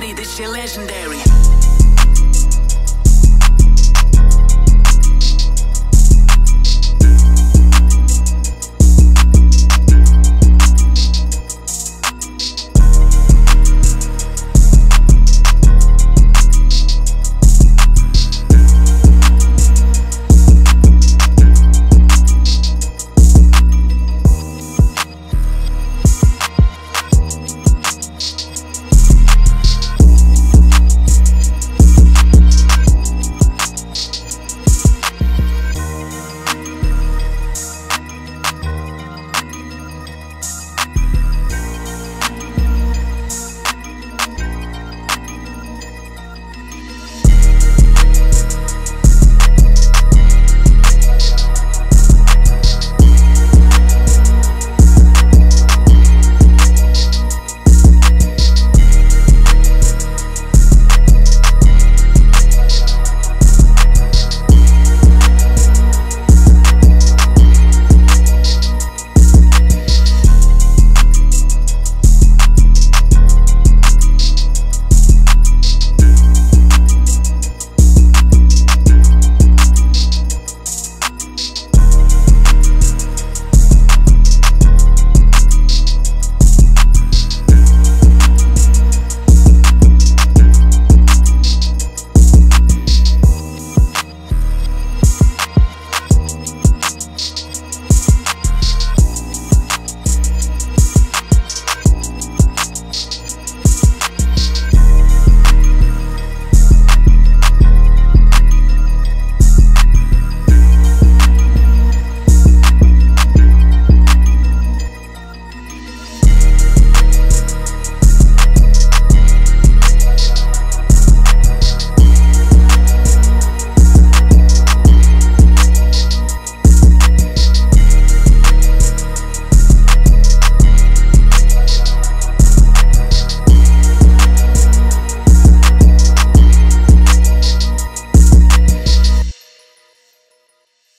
This shit legendary.